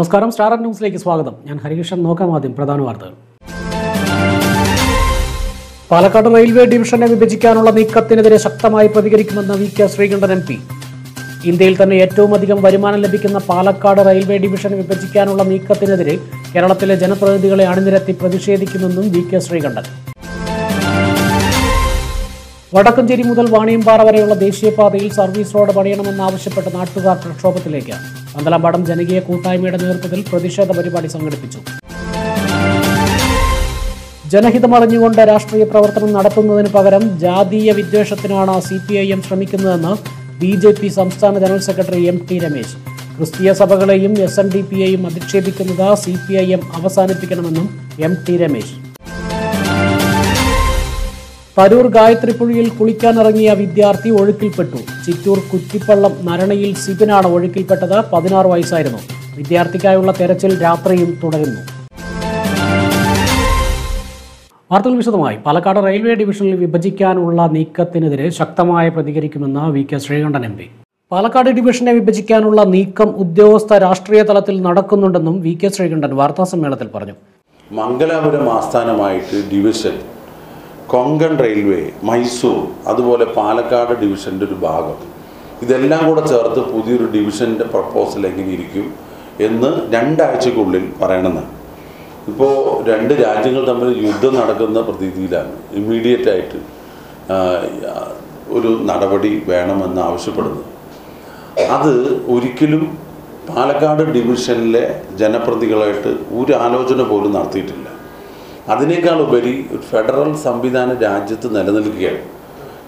നമസ്കാരം സ്റ്റാർ ന്യൂസിലേക്ക് സ്വാഗതം. ഞാൻ ഹരികൃഷ്ണൻ. നോക്കാം ആദ്യം പ്രധാന വാർത്തകൾ. പാലക്കാട് റെയിൽവേ ഡിവിഷനെ വിഭജിക്കാനുള്ള നീക്കത്തിനെതിരെ ശക്തമായി പ്രതികരിക്കുമെന്ന് V K Sreekandan M P. ഇന്ത്യയിൽ തന്നെ ഏറ്റവും അധികം വരുമാനം ലഭിക്കുന്ന പാലക്കാട് റെയിൽവേ ഡിവിഷൻ വിഭജിക്കാനുള്ള നീക്കത്തിനെതിരെ കേരളത്തിലെ ജനപ്രതിനിധികളെ അണിനിരത്തി പ്രതിഷേധിക്കുമെന്നും വി കെ ശ്രീകണ്ഠൻ. വടക്കഞ്ചേരി മുതൽ വാണിയമ്പാറ വരെയുള്ള ദേശീയപാതയിൽ സർവീസ് റോഡ് പണിയണമെന്നാവശ്യപ്പെട്ട് നാട്ടുകാർ പ്രക്ഷോഭത്തിലേക്ക്. പന്തലമ്പാടം ജനകീയ കൂട്ടായ്മയുടെ നേതൃത്വത്തിൽ പ്രതിഷേധ പരിപാടി സംഘടിപ്പിച്ചു. ജനഹിതമറിഞ്ഞുകൊണ്ട് രാഷ്ട്രീയ പ്രവർത്തനം നടത്തുന്നതിന് പകരം ജാതീയ വിദ്വേഷത്തിനാണ് സി പി ഐ എം ശ്രമിക്കുന്നതെന്ന് ബി ജെ പി സംസ്ഥാന general secretary M T Ramesh. ക്രിസ്തീയ സഭകളെയും എസ് എൻ ഡി പിയെയും അധിക്ഷേപിക്കുന്നത് സി പി ഐ എം അവസാനിപ്പിക്കണമെന്നും എം ടി രമേശ്. തരൂർ ഗായത്രിപ്പുഴയിൽ കുളിക്കാനിറങ്ങിയ വിദ്യാർത്ഥി ഒഴുക്കിൽപ്പെട്ടു. ചിറ്റൂർ കുറ്റിപ്പള്ളം നരണയിൽ സിബിനാണ് ഒഴുക്കിൽപ്പെട്ടത്. പതിനാറ് വയസ്സായിരുന്നു. വിദ്യാർത്ഥിക്കായുള്ള തെരച്ചിൽ രാത്രിയും തുടരുന്നു. വാർത്തകൾ വിശദമായി. പാലക്കാട് റെയിൽവേ ഡിവിഷനിൽ വിഭജിക്കാനുള്ള നീക്കത്തിനെതിരെ ശക്തമായ പ്രതികരിക്കുമെന്ന് V K Sreekandan M P. Palakkad ഡിവിഷനെ വിഭജിക്കാനുള്ള നീക്കം ഉദ്യോഗസ്ഥ രാഷ്ട്രീയ തലത്തിൽ നടക്കുന്നുണ്ടെന്നും വി കെ ശ്രീകണ്ഠൻ വാർത്താസമ്മേളനത്തിൽ പറഞ്ഞു. മംഗലാപുരം ആസ്ഥാനമായിട്ട് ഡിവിഷൻ കൊങ്കൺ റെയിൽവേ മൈസൂർ അതുപോലെ പാലക്കാട് ഡിവിഷന്റെ ഒരു ഭാഗം. ഇതെല്ലാം കൂടെ ചേർത്ത് പുതിയൊരു ഡിവിഷന്റെ പ്രപ്പോസൽ എങ്ങനെ ഇരിക്കും എന്ന് രണ്ടാഴ്ചക്കുള്ളിൽ പറയണമെന്നാണ് ഇപ്പോൾ രണ്ട് രാജ്യങ്ങൾ തമ്മിൽ യുദ്ധം നടക്കുന്ന പ്രതീതിയിലാണ്. ഇമ്മീഡിയറ്റ് ആയിട്ട് ഒരു നടപടി വേണമെന്ന് ആവശ്യപ്പെടുന്നത് അത് ഒരിക്കലും പാലക്കാട് ഡിവിഷനിലെ ജനപ്രതികളായിട്ട് ഒരു ആലോചന പോലും നടത്തിയിട്ടില്ല. അതിനേക്കാൾ ഉപരി ഒരു ഫെഡറൽ സംവിധാനം രാജ്യത്ത് നിലനിൽക്കുകയാണ്.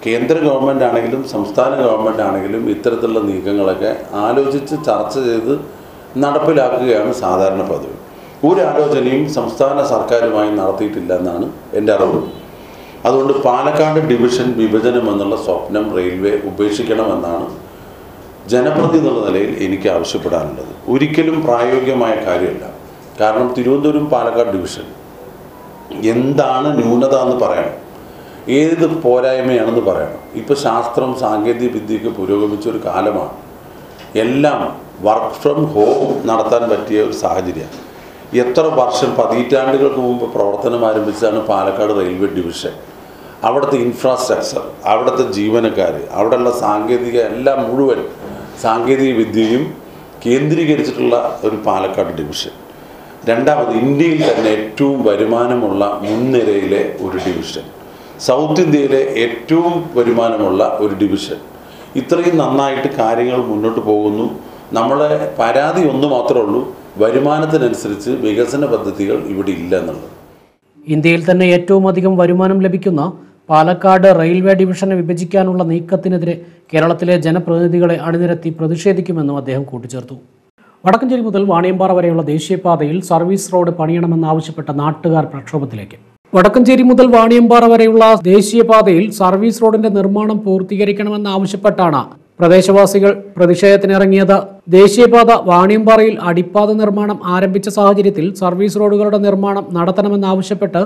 കേന്ദ്ര ഗവൺമെന്റ് ആണെങ്കിലും സംസ്ഥാന ഗവൺമെന്റ് ആണെങ്കിലും ഇത്തരത്തിലുള്ള നീക്കങ്ങളൊക്കെ ആലോചിച്ച് ചർച്ച ചെയ്ത് നടപ്പിലാക്കുകയാണ് സാധാരണ പതിവ്. ഒരു ആലോചനയും സംസ്ഥാന സർക്കാരുമായി നടത്തിയിട്ടില്ല എന്നാണ് എന്റെ അറിവ്. അതുകൊണ്ട് പാലക്കാട് ഡിവിഷൻ വിഭജനം എന്നുള്ള സ്വപ്നം റെയിൽവേ ഉപേക്ഷിക്കണമെന്നാണ് ജനപ്രതി എന്നുള്ള നിലയിൽ എനിക്ക് ആവശ്യപ്പെടാനുള്ളത്. ഒരിക്കലും പ്രായോഗികമായ കാര്യമല്ല. കാരണം തിരുവനന്തപുരം പാലക്കാട് ഡിവിഷൻ എന്താണ് ന്യൂനത എന്ന് പറയണം. ഏത് പോരായ്മയാണെന്ന് പറയണം. ഇപ്പോൾ ശാസ്ത്രം സാങ്കേതിക വിദ്യയൊക്കെ പുരോഗമിച്ച ഒരു കാലമാണ്. എല്ലാം വർക്ക് ഫ്രം ഹോം നടത്താൻ പറ്റിയ ഒരു സാഹചര്യമാണ്. എത്ര വർഷം പതിറ്റാണ്ടുകൾക്ക് മുമ്പ് പ്രവർത്തനം ആരംഭിച്ചതാണ് പാലക്കാട് റെയിൽവേ ഡിവിഷൻ. അവിടുത്തെ ഇൻഫ്രാസ്ട്രക്ചർ അവിടുത്തെ ജീവനക്കാർ അവിടെയുള്ള സാങ്കേതിക എല്ലാം മുഴുവൻ സാങ്കേതിക വിദ്യയും കേന്ദ്രീകരിച്ചിട്ടുള്ള ഒരു പാലക്കാട് ഡിവിഷൻ. രണ്ടാമത് ഇന്ത്യയിൽ തന്നെ ഏറ്റവും വരുമാനമുള്ള മുൻനിരയിലെ ഒരു ഡിവിഷൻ സൗത്ത് ഇന്ത്യയിലെ ഏറ്റവും വരുമാനമുള്ള ഒരു ഡിവിഷൻ ഇത്രയും നന്നായിട്ട് കാര്യങ്ങൾ മുന്നോട്ട് പോകുന്നു. നമ്മളെ പരാതി ഒന്ന് മാത്രമേ ഉള്ളൂ. വരുമാനത്തിനനുസരിച്ച് വികസന പദ്ധതികൾ ഇവിടെ ഇല്ല എന്നുള്ളത്. ഇന്ത്യയിൽ തന്നെ ഏറ്റവും അധികം വരുമാനം ലഭിക്കുന്ന പാലക്കാട് റെയിൽവേ ഡിവിഷനെ വിഭജിക്കാനുള്ള നീക്കത്തിനെതിരെ കേരളത്തിലെ ജനപ്രതിനിധികളെ അണിനിരത്തി പ്രതിഷേധിക്കുമെന്നും അദ്ദേഹം കൂട്ടിച്ചേർത്തു. വടക്കഞ്ചേരി മുതൽ വാണിയമ്പാറ വരെയുള്ള ദേശീയപാതയിൽ സർവീസ് റോഡ് പണിയണമെന്നാവശ്യപ്പെട്ട നാട്ടുകാർ പ്രക്ഷോഭത്തിലേക്ക്. വടക്കഞ്ചേരി മുതൽ വാണിയമ്പാറ വരെയുള്ള ദേശീയപാതയിൽ സർവീസ് റോഡിന്റെ നിർമ്മാണം പൂർത്തീകരിക്കണമെന്നാവശ്യപ്പെട്ടാണ് പ്രദേശവാസികൾ പ്രതിഷേധത്തിനിറങ്ങിയത്. ദേശീയപാത വാണിയമ്പാറയിൽ അടിപ്പാത നിർമ്മാണം ആരംഭിച്ച സാഹചര്യത്തിൽ സർവീസ് റോഡുകളുടെ നിർമ്മാണം നടത്തണമെന്നാവശ്യപ്പെട്ട്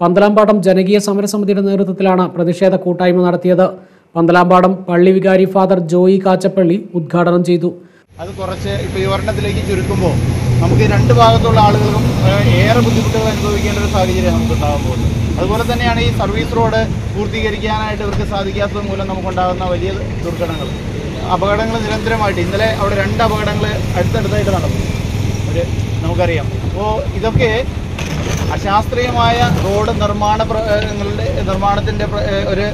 പന്തലാമ്പാടം ജനകീയ സമരസമിതിയുടെ നേതൃത്വത്തിലാണ് പ്രതിഷേധ കൂട്ടായ്മ നടത്തിയത്. പന്തലാമ്പാടം പള്ളി വികാരി ഫാദർ ജോയി കാച്ചപ്പള്ളി ഉദ്ഘാടനം ചെയ്തു. അത് കുറച്ച് ഇപ്പോൾ ഈ ഒരെണ്ണത്തിലേക്ക് ചുരുക്കുമ്പോൾ നമുക്ക് രണ്ട് ഭാഗത്തുള്ള ആളുകൾക്കും ഏറെ ബുദ്ധിമുട്ടുകൾ അനുഭവിക്കേണ്ട ഒരു സാഹചര്യം നമുക്ക് ഉണ്ടാകാൻ പോകുന്നത് അതുപോലെ തന്നെയാണ് ഈ സർവീസ് റോഡ് പൂർത്തീകരിക്കാനായിട്ട് ഇവർക്ക് സാധിക്കാത്തത് മൂലം നമുക്കുണ്ടാകുന്ന വലിയ ദുർഘടങ്ങൾ അപകടങ്ങൾ നിരന്തരമായിട്ട് ഇന്നലെ അവിടെ രണ്ട് അപകടങ്ങൾ അടുത്തടുത്തായിട്ട് നടന്നു. ഒരു നമുക്കറിയാം. അപ്പോൾ ഇതൊക്കെ അശാസ്ത്രീയമായ റോഡ് നിർമ്മാണ പ്രങ്ങളുടെ നിർമ്മാണത്തിന്റെ ഒരു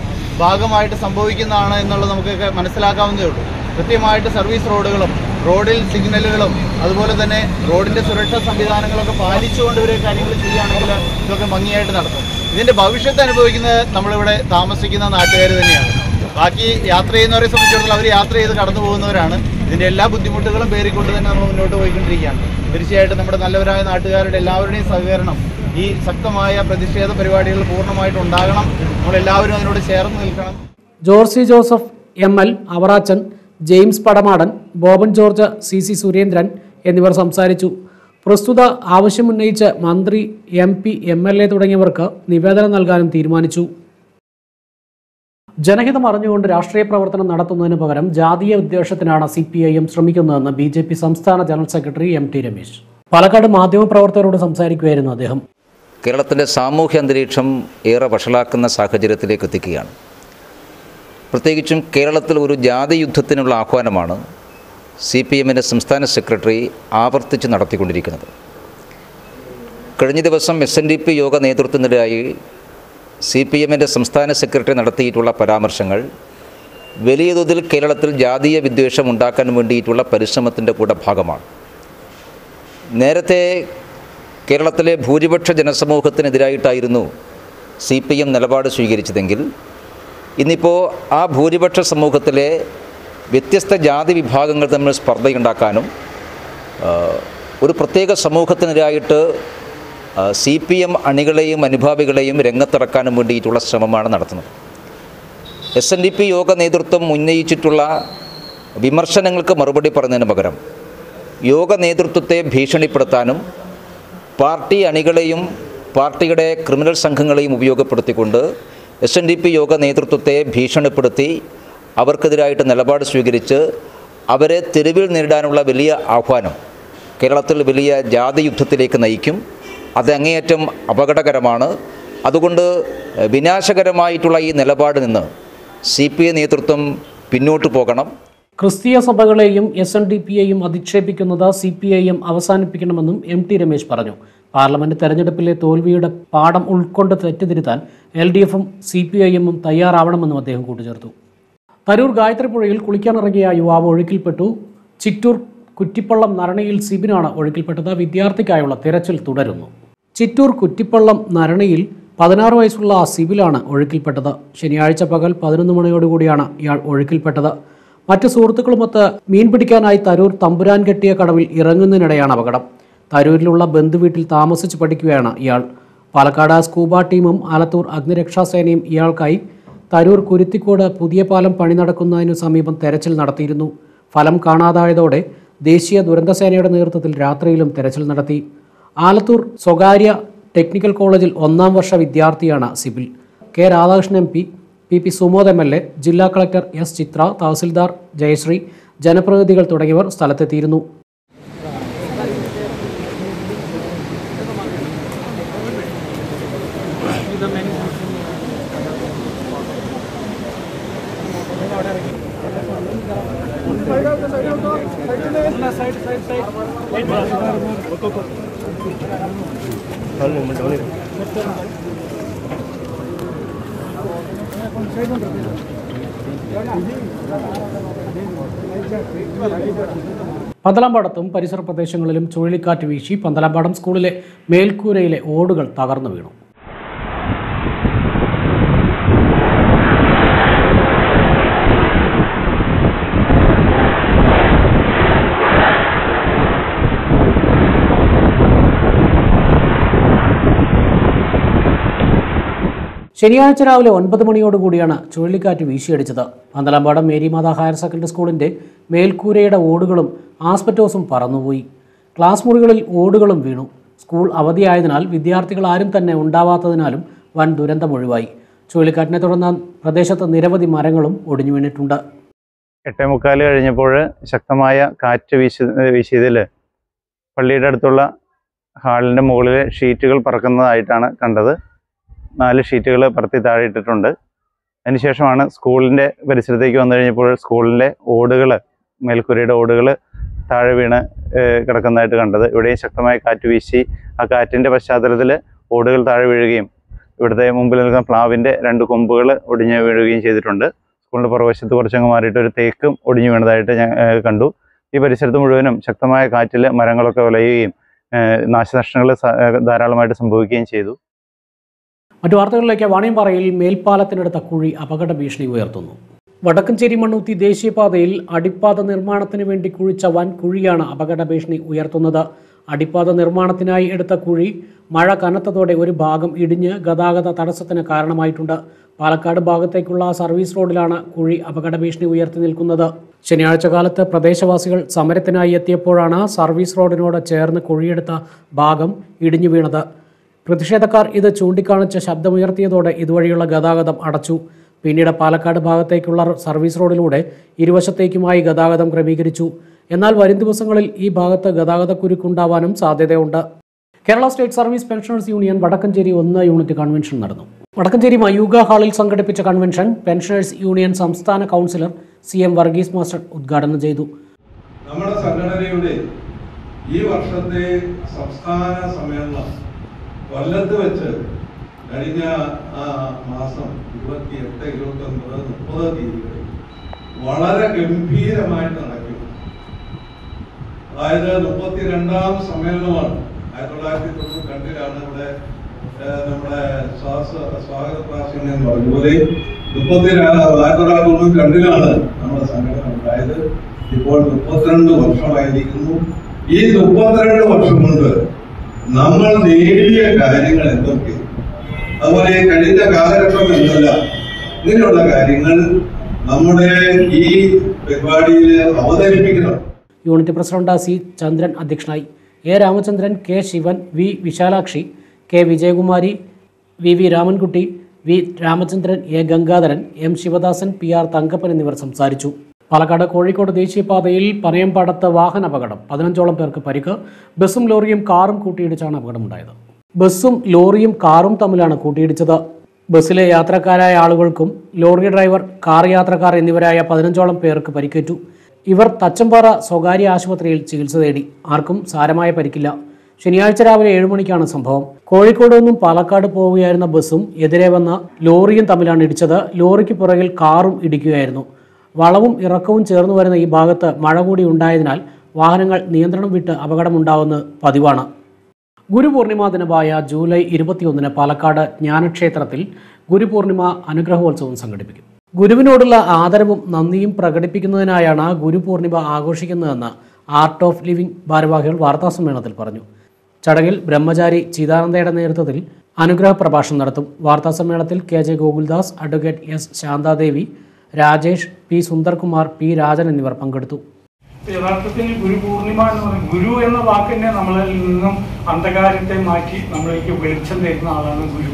ഭാഗമായിട്ട് സംഭവിക്കുന്നതാണ് എന്നുള്ളത് നമുക്കൊക്കെ മനസ്സിലാക്കാവുന്നതേ ഉള്ളൂ. കൃത്യമായിട്ട് സർവീസ് റോഡുകളും റോഡിൽ സിഗ്നലുകളും അതുപോലെ തന്നെ റോഡിന്റെ സുരക്ഷാ സംവിധാനങ്ങളൊക്കെ പാലിച്ചുകൊണ്ട് ഇവർ കാര്യങ്ങൾ ചെയ്യുകയാണെങ്കിൽ ഇതൊക്കെ ഭംഗിയായിട്ട് നടത്തും ഇതിന്റെ ഭവിഷ്യത്ത് അനുഭവിക്കുന്നത് നമ്മളിവിടെ താമസിക്കുന്ന നാട്ടുകാർ തന്നെയാണ്. ബാക്കി യാത്ര ചെയ്യുന്നവരെ സംബന്ധിച്ചിടത്തോളം അവർ യാത്ര ചെയ്ത് കടന്നു പോകുന്നവരാണ്. ഇതിന്റെ എല്ലാ ബുദ്ധിമുട്ടുകളും പേറിക്കൊണ്ട് തന്നെ നമ്മൾ മുന്നോട്ട് പോയിക്കൊണ്ടിരിക്കുകയാണ്. തീർച്ചയായിട്ടും നമ്മുടെ നല്ലവരായ നാട്ടുകാരുടെ എല്ലാവരുടെയും സഹകരണം ഈ ശക്തമായ പ്രതിഷേധ പരിപാടികൾ പൂർണമായിട്ട് ഉണ്ടാകണം. നമ്മളെല്ലാവരും അതിനോട് ചേർന്ന് നിൽക്കണം. Jorsi Joseph M L Avarachan James Padamadan Boban George C C Surendran എന്നിവർ സംസാരിച്ചു. പ്രസ്തുത ആവശ്യമുന്നയിച്ച് മന്ത്രി M P M L A തുടങ്ങിയവർക്ക് നിവേദനം നൽകാനും തീരുമാനിച്ചു. ജനഹിതം അറിഞ്ഞുകൊണ്ട് രാഷ്ട്രീയ പ്രവർത്തനം നടത്തുന്നതിന് പകരം ജാതീയ വിദ്വേഷത്തിനാണ് സി പി ഐ എം ശ്രമിക്കുന്നതെന്ന് ബി ജെ പി സംസ്ഥാന general secretary M T Ramesh. Palakkad മാധ്യമപ്രവർത്തകരോട് സംസാരിക്കുകയായിരുന്നു അദ്ദേഹം. കേരളത്തിന്റെ സാമൂഹ്യ അന്തരീക്ഷം ഏറെ വഷളാക്കുന്ന സാഹചര്യത്തിലേക്ക് എത്തിക്കുകയാണ്. പ്രത്യേകിച്ചും കേരളത്തിൽ ഒരു ജാതി യുദ്ധത്തിനുള്ള ആഹ്വാനമാണ് സി പി എമ്മിന്റെ സംസ്ഥാന സെക്രട്ടറി ആവർത്തിച്ച് നടത്തിക്കൊണ്ടിരിക്കുന്നത്. കഴിഞ്ഞ ദിവസം എസ് എൻ ഡി പി യോഗ നേതൃത്വത്തിനെതിരായി സി പി എമ്മിന്റെ സംസ്ഥാന സെക്രട്ടറി നടത്തിയിട്ടുള്ള പരാമർശങ്ങൾ വലിയ തോതിൽ കേരളത്തിൽ ജാതീയ വിദ്വേഷം ഉണ്ടാക്കാൻ വേണ്ടിയിട്ടുള്ള പരിശ്രമത്തിന്റെ കൂടെ ഭാഗമാണ്. നേരത്തെ കേരളത്തിലെ ഭൂരിപക്ഷ ജനസമൂഹത്തിനെതിരായിട്ടായിരുന്നു സി പി എം നിലപാട് സ്വീകരിച്ചതെങ്കിൽ ഇന്നിപ്പോൾ ആ ഭൂരിപക്ഷ സമൂഹത്തിലെ വ്യത്യസ്ത ജാതി വിഭാഗങ്ങൾ തമ്മിൽ സ്പർദ്ധയുണ്ടാക്കാനും ഒരു പ്രത്യേക സമൂഹത്തിനെതിരായിട്ട് സി പി എം അണികളെയും അനുഭാവികളെയും രംഗത്തിറക്കാനും വേണ്ടിയിട്ടുള്ള ശ്രമമാണ് നടത്തുന്നത്. എസ് എൻ ഡി പി യോഗ നേതൃത്വം ഉന്നയിച്ചിട്ടുള്ള വിമർശനങ്ങൾക്ക് മറുപടി പറഞ്ഞതിന് പകരം യോഗ നേതൃത്വത്തെ ഭീഷണിപ്പെടുത്താനും പാർട്ടി അണികളെയും പാർട്ടിയുടെ ക്രിമിനൽ സംഘങ്ങളെയും ഉപയോഗപ്പെടുത്തിക്കൊണ്ട് എസ് എൻ ഡി പി യോഗ നേതൃത്വത്തെ ഭീഷണിപ്പെടുത്തി അവർക്കെതിരായിട്ട് നിലപാട് സ്വീകരിച്ച് അവരെ തെരുവിൽ നേരിടാനുള്ള വലിയ ആഹ്വാനം കേരളത്തിൽ വലിയ ജാതി യുദ്ധത്തിലേക്ക് നയിക്കും അതങ്ങേയറ്റം അപകടകരമാണ്. അതുകൊണ്ട് വിനാശകരമായിട്ടുള്ള ഈ നിലപാട് നിന്ന് സി പി ഐ നേതൃത്വം പിന്നോട്ട് പോകണം. ക്രിസ്തീയ സഭകളെയും എസ് എൻ ഡി പി യെയും അധിക്ഷേപിക്കുന്നത് സി പി ഐ എം അവസാനിപ്പിക്കണമെന്നും എം ടി രമേശ് പറഞ്ഞു. പാർലമെന്റ് തെരഞ്ഞെടുപ്പിലെ തോൽവിയുടെ പാഠം ഉൾക്കൊണ്ട് തെറ്റുതിരുത്താൻ എൽ ഡി എഫും സി പി ഐ എമ്മും തയ്യാറാവണമെന്നും അദ്ദേഹം കൂട്ടിച്ചേർത്തു. തരൂർ ഗായത്രിപ്പുഴയിൽ കുളിക്കാനിറങ്ങിയ യുവാവ് ഒഴുക്കിൽപ്പെട്ടു. ചിറ്റൂർ കുറ്റിപ്പള്ളം നരണയിൽ സിബിനാണ് ഒഴുക്കിൽപ്പെട്ടത്. വിദ്യാർത്ഥിക്കായുള്ള തിരച്ചിൽ തുടരുന്നു. ചിറ്റൂർ കുറ്റിപ്പള്ളം നരണയിൽ പതിനാറ് വയസ്സുള്ള ആ സിബിലാണ് ഒഴുക്കിൽപ്പെട്ടത്. ശനിയാഴ്ച പകൽ പതിനൊന്ന് മണിയോടുകൂടിയാണ് ഇയാൾ ഒഴുക്കിൽപ്പെട്ടത്. മറ്റ് സുഹൃത്തുക്കളുമൊത്ത് മീൻ പിടിക്കാനായി തരൂർ തമ്പുരാൻ കെട്ടിയ കടവിൽ ഇറങ്ങുന്നതിനിടെയാണ് അപകടം. തരൂരിലുള്ള ബന്ധുവീട്ടിൽ താമസിച്ച് പഠിക്കുകയാണ് ഇയാൾ. പാലക്കാട് സ്കൂബ ടീമും ആലത്തൂർ അഗ്നിരക്ഷാ സേനയും ഇയാൾക്കായി തരൂർ കുരുത്തിക്കോട് പുതിയ പാലം പണി നടക്കുന്നതിനു സമീപം തെരച്ചിൽ നടത്തിയിരുന്നു. ഫലം കാണാതായതോടെ ദേശീയ ദുരന്തസേനയുടെ നേതൃത്വത്തിൽ രാത്രിയിലും തെരച്ചിൽ നടത്തി. ആലത്തൂർ സ്വകാര്യ ടെക്നിക്കൽ കോളേജിൽ ഒന്നാം വർഷ വിദ്യാർത്ഥിയാണ് Sibil. K Radhakrishnan M P P P Sumod M L A ജില്ലാ കളക്ടർ എസ് ചിത്ര തഹസിൽദാർ ജയശ്രീ ജനപ്രതിനിധികൾ തുടങ്ങിയവർ സ്ഥലത്തെത്തിയിരുന്നു. പന്തലാമ്പാടത്തും പരിസര പ്രദേശങ്ങളിലും ചുഴലിക്കാറ്റ് വീശി പന്തലാമ്പാടം സ്കൂളിലെ മേൽക്കൂരയിലെ ഓടുകൾ തകർന്നു വീണു. ശനിയാഴ്ച രാവിലെ ഒൻപത് മണിയോടുകൂടിയാണ് ചുഴലിക്കാറ്റ് വീശിയടിച്ചത്. പന്തലാമ്പാടം മേരിമാത ഹയർ സെക്കൻഡറി സ്കൂളിന്റെ മേൽക്കൂരയുടെ ഓടുകളും ആസ്പെറ്റോസും പറന്നുപോയി. ക്ലാസ് മുറികളിൽ ഓടുകളും വീണു. സ്കൂൾ അവധിയായതിനാൽ വിദ്യാർത്ഥികൾ ആരും തന്നെ ഉണ്ടാവാത്തതിനാലും വൻ ദുരന്തമൊഴിവായി ചുഴലിക്കാറ്റിനെ തുടർന്ന് പ്രദേശത്ത് നിരവധി മരങ്ങളും ഒടിഞ്ഞു വീണിട്ടുണ്ട്. എട്ടേ മുക്കാൽ കഴിഞ്ഞപ്പോൾ ശക്തമായ കാറ്റ് വീശി വീശിയതിൽ പള്ളിയുടെ അടുത്തുള്ള ഹാളിന്റെ മുകളിലെ ഷീറ്റുകൾ പറക്കുന്നതായിട്ടാണ് കണ്ടത്. നാല് ഷീറ്റുകൾ പറത്തി താഴെ ഇട്ടിട്ടുണ്ട്. അതിനുശേഷമാണ് സ്കൂളിന്റെ പരിസരത്തേക്ക് വന്നു കഴിഞ്ഞപ്പോൾ സ്കൂളിന്റെ ഓടുകൾ മേൽക്കൂരയുടെ ഓടുകൾ താഴെ വീണ് കിടക്കുന്നതായിട്ട് കണ്ടത്. ഇവിടെയും ശക്തമായ കാറ്റ് വീശി ആ കാറ്റിന്റെ പശ്ചാത്തലത്തിൽ ഓടുകൾ താഴെ വീഴുകയും ഇവിടുത്തെ മുമ്പിൽ നിൽക്കുന്ന പ്ലാവിന്റെ രണ്ട് കൊമ്പുകൾ ഒടിഞ്ഞ് വീഴുകയും ചെയ്തിട്ടുണ്ട്. സ്കൂളിന്റെ പുറവശത്ത് കുറച്ചങ്ങ് മാറിയിട്ട് ഒരു തേക്കും ഒടിഞ്ഞു വീണതായിട്ട് ഞാൻ കണ്ടു. ഈ പരിസരത്ത് മുഴുവനും ശക്തമായ കാറ്റിൽ മരങ്ങളൊക്കെ വലയുകയും നാശനഷ്ടങ്ങൾ ധാരാളമായിട്ട് സംഭവിക്കുകയും ചെയ്തു. മറ്റു വാർത്തകളിലേക്ക് വാണിയമ്പാറയിൽ മേൽപ്പാലത്തിനടുത്ത കുഴി അപകട ഭീഷണി ഉയർത്തുന്നു. വടക്കഞ്ചേരി മണ്ണൂത്തി ദേശീയപാതയിൽ അടിപ്പാത നിർമ്മാണത്തിന് വേണ്ടി കുഴിച്ച വൻ കുഴിയാണ് അപകട ഭീഷണി ഉയർത്തുന്നത്. അടിപ്പാത നിർമ്മാണത്തിനായി എടുത്ത കുഴി മഴ കനത്തതോടെ ഒരു ഭാഗം ഇടിഞ്ഞ് ഗതാഗത തടസ്സത്തിന് കാരണമായിട്ടുണ്ട്. പാലക്കാട് ഭാഗത്തേക്കുള്ള സർവീസ് റോഡിലാണ് കുഴി അപകട ഭീഷണി ഉയർത്തി നിൽക്കുന്നത്. ശനിയാഴ്ച കാലത്ത് പ്രദേശവാസികൾ സമരത്തിനായി എത്തിയപ്പോഴാണ് സർവീസ് റോഡിനോട് ചേർന്ന് കുഴിയെടുത്ത ഭാഗം ഇടിഞ്ഞു വീണത്. പ്രതിഷേധക്കാർ ഇത് ചൂണ്ടിക്കാണിച്ച് ശബ്ദമുയർത്തിയതോടെ ഇതുവഴിയുള്ള ഗതാഗതം അടച്ചു. പിന്നീട് പാലക്കാട് ഭാഗത്തേക്കുള്ള സർവീസ് റോഡിലൂടെ ഇരുവശത്തേക്കുമായി ഗതാഗതം ക്രമീകരിച്ചു. എന്നാൽ വരും ദിവസങ്ങളിൽ ഈ ഭാഗത്ത് ഗതാഗതക്കുരുക്കുണ്ടാവാനും സാധ്യതയുണ്ട്. Kerala state service pensioners union Vadakkanchery ഒന്ന് യൂണിറ്റ് കൺവെൻഷൻ നടന്നു. വടക്കഞ്ചേരി മയൂഗ ഹാളിൽ സംഘടിപ്പിച്ച കൺവെൻഷൻ പെൻഷനേഴ്സ് യൂണിയൻ സംസ്ഥാന councillor C M Varghese master ഉദ്ഘാടനം ചെയ്തു. നമ്മുടെ സംഘടനയുടെ ഈ വർഷത്തെ സംസ്ഥാന സമ്മേളനം കൊല്ലത്ത് വെച്ച് കഴിഞ്ഞ ആ, മാസം ഇരുപത്തി എട്ട് ഇരുപത്തി ഒൻപത് മുപ്പത് തീയതികളിൽ വളരെ ഗംഭീരമായിട്ട് നടക്കും. അതായത് മുപ്പത്തിരണ്ടാം സമ്മേളനമാണ്. ആയിരത്തി തൊള്ളായിരത്തി തൊണ്ണൂറ്റി രണ്ടിലാണ് ഇവിടെ നമ്മുടെ സ്വാഗത പ്രാശനം എന്ന് പറഞ്ഞതുപോലെ മുപ്പത്തി ആയിരത്തി തൊള്ളായിരത്തി രണ്ടിലാണ് നമ്മുടെ സംഘടന ഉണ്ടായത്. ഇപ്പോൾ മുപ്പത്തിരണ്ട് വർഷമായിരിക്കുന്നു. ഈ മുപ്പത്തിരണ്ട് വർഷം കൊണ്ട് നമ്മൾ നേടിയ കാര്യങ്ങൾ എന്തൊക്കെ? അതുപോലെ കഴിഞ്ഞ കാലഘട്ടം എന്നല്ല ഇങ്ങനെയുള്ള കാര്യങ്ങൾ നമ്മുടെ ഈ പരിപാടിയിൽ അവതരിപ്പിക്കണം. യൂണിറ്റ് പ്രസിഡന്റ് സി ചന്ദ്രൻ അധ്യക്ഷനായി. A Ramachandran K Sivan V Visalakshi K Vijayakumari V V Ramankutty V Ramachandran A Gangadharan M Sivadasan P R Thankappan എന്നിവർ സംസാരിച്ചു. പാലക്കാട് കോഴിക്കോട് ദേശീയപാതയിൽ പനയമ്പാടത്ത് വാഹനാപകടം പതിനഞ്ചോളം പേർക്ക് പരിക്ക്. ബസ്സും ലോറിയും കാറും കൂട്ടിയിടിച്ചാണ് അപകടമുണ്ടായത്. ബസ്സും ലോറിയും കാറും തമ്മിലാണ് കൂട്ടിയിടിച്ചത്. ബസ്സിലെ യാത്രക്കാരായ ആളുകൾക്കും ലോറി ഡ്രൈവർ കാർ യാത്രക്കാർ എന്നിവരായ പതിനഞ്ചോളം പേർക്ക് പരിക്കേറ്റു. ഇവർ തച്ചമ്പാറ സ്വകാര്യ ആശുപത്രിയിൽ ചികിത്സ തേടി. ആർക്കും സാരമായ പരിക്കില്ല. ശനിയാഴ്ച രാവിലെ ഏഴു മണിക്കാണ് സംഭവം. കോഴിക്കോട് നിന്നും പാലക്കാട് പോവുകയായിരുന്ന ബസ്സും എതിരെ വന്ന ലോറിയും തമ്മിലാണ് ഇടിച്ചത്. ലോറിക്ക് പുറകിൽ കാറും ഇടിക്കുകയായിരുന്നു. വളവും ഇറക്കവും ചേർന്ന് വരുന്ന ഈ ഭാഗത്ത് മഴ കൂടി ഉണ്ടായതിനാൽ വാഹനങ്ങൾ നിയന്ത്രണം വിട്ട് അപകടമുണ്ടാവുന്നത് പതിവാണ്. ഗുരുപൂർണിമ ദിനമായ ജൂലൈ ഇരുപത്തിയൊന്നിന് പാലക്കാട് ജ്ഞാനക്ഷേത്രത്തിൽ ഗുരുപൂർണിമ അനുഗ്രഹോത്സവം സംഘടിപ്പിക്കും. ഗുരുവിനോടുള്ള ആദരവും നന്ദിയും പ്രകടിപ്പിക്കുന്നതിനായാണ് ഗുരുപൂർണിമ ആഘോഷിക്കുന്നതെന്ന് ആർട്ട് ഓഫ് ലിവിംഗ് ഭാരവാഹികൾ വാർത്താസമ്മേളനത്തിൽ പറഞ്ഞു. ചടങ്ങിൽ ബ്രഹ്മചാരി ചിദാനന്ദയുടെ നേതൃത്വത്തിൽ അനുഗ്രഹ പ്രഭാഷണം നടത്തും. വാർത്താസമ്മേളനത്തിൽ K J Gokuldas advocate S Santhadevi Rajesh P Sunderkumar P Rajan എന്നിവർ പങ്കെടുത്തു. യഥാർത്ഥത്തിൽ ഗുരു പൂർണിമ എന്ന് പറയുന്നത് ഗുരു എന്ന വാക്കിനെ നമ്മളിൽ നിന്നും അന്ധകാരത്തെ മാറ്റി നമ്മളിലേക്ക് വെളിച്ചം തരുന്ന ആളാണ് ഗുരു.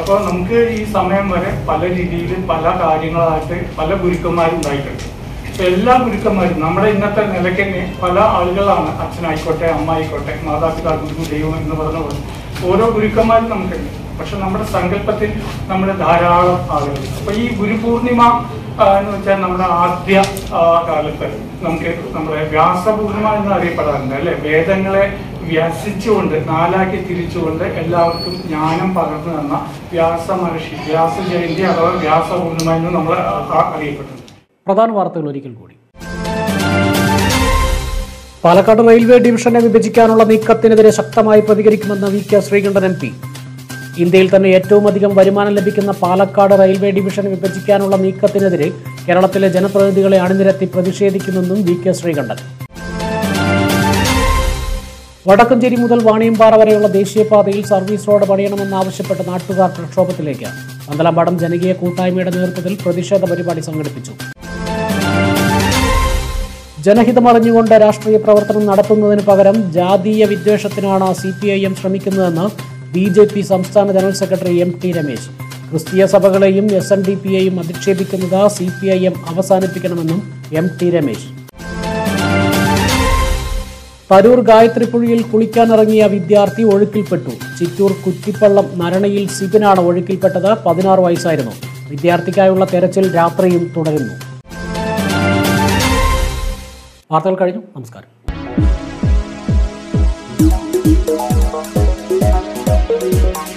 അപ്പോൾ നമുക്ക് ഈ സമയം വരെ പല രീതിയിൽ പല കാര്യങ്ങളായിട്ട് പല ഗുരുക്കന്മാരുണ്ടായിട്ടുണ്ട്. അപ്പൊ എല്ലാ ഗുരുക്കന്മാരും നമ്മുടെ ഇന്നത്തെ നിലയ്ക്ക് തന്നെ പല ആളുകളാണ് അച്ഛനായിക്കോട്ടെ അമ്മ ആയിക്കോട്ടെ മാതാപിതാക്കൾ ദൈവം എന്ന് പറഞ്ഞ പോലെ ഓരോ ഗുരുക്കന്മാരും നമുക്കുണ്ട്. പക്ഷെ നമ്മുടെ സങ്കല്പത്തിൽ നമ്മൾ ധാരാളം ആളുകൾ. അപ്പൊ ഈ ഗുരുപൂർണിമ എന്ന് വെച്ചാൽ നമ്മുടെ ആദ്യ കാലത്ത് നമുക്ക് നമ്മുടെ വ്യാസപൂർണിമ എന്ന് അറിയപ്പെടാറുണ്ട് അല്ലെ? വേദങ്ങളെ വ്യസിച്ചുകൊണ്ട് നാലാക്കി തിരിച്ചുകൊണ്ട് എല്ലാവർക്കും ജ്ഞാനം പകർന്നു തന്ന വ്യാസ മഹർഷി വ്യാസ ജയന്തി അഥവാ വ്യാസപൂർണിമ എന്ന് നമ്മൾ അറിയപ്പെടുന്നു. പ്രധാന വാർത്തകൾ ഒരിക്കൽ കൂടി. പാലക്കാട് റെയിൽവേ ഡിവിഷനെ വിഭജിക്കാനുള്ള നീക്കത്തിനെതിരെ ശക്തമായി പ്രതികരിക്കുമെന്ന് V K Sreekandan M P. ഇന്ത്യയിൽ തന്നെ ഏറ്റവും അധികം വരുമാനം ലഭിക്കുന്ന പാലക്കാട് റെയിൽവേ ഡിവിഷൻ വിഭജിക്കാനുള്ള നീക്കത്തിനെതിരെ കേരളത്തിലെ ജനപ്രതിനിധികളെ അണിനിരത്തി പ്രതിഷേധിക്കുമെന്നും വി കെ ശ്രീകണ്ഠൻ. വടക്കഞ്ചേരി മുതൽ വാണിയമ്പാറ വരെയുള്ള ദേശീയപാതയിൽ സർവീസ് റോഡ് പണിയണമെന്നാവശ്യപ്പെട്ട് നാട്ടുകാർ പ്രക്ഷോഭത്തിലേക്ക്. പന്തലമ്പാടം ജനകീയ കൂട്ടായ്മയുടെ നേതൃത്വത്തിൽ പ്രതിഷേധ പരിപാടി സംഘടിപ്പിച്ചു. ജനഹിതമറിഞ്ഞുകൊണ്ട് രാഷ്ട്രീയ പ്രവർത്തനം നടത്തുന്നതിന് പകരം ജാതീയ വിദ്വേഷത്തിനാണ് സി പി ഐ എം ശ്രമിക്കുന്നതെന്ന് ബി ജെ പി സംസ്ഥാന general secretary M T Ramesh. ക്രിസ്തീയ സഭകളെയും എസ് എൻ ഡി പിയെയും അധിക്ഷേപിക്കുന്നത് സി പി ഐ എം അവസാനിപ്പിക്കണമെന്നും എം ടി രമേശ്. തരൂർ ഗായത്രിപ്പുഴയിൽ കുളിക്കാനിറങ്ങിയ വിദ്യാർത്ഥി ഒഴുക്കിൽപ്പെട്ടു. ചിറ്റൂർ കുറ്റിപ്പള്ളം നരണയിൽ സിബിനാണ് ഒഴുക്കിൽപ്പെട്ടത്. പതിനാറ് വയസ്സായിരുന്നു. വിദ്യാർത്ഥിക്കായുള്ള തെരച്ചിൽ രാത്രിയും തുടരുന്നു. വാർത്തകൾ കഴിഞ്ഞു. നമസ്കാരം. Thank you.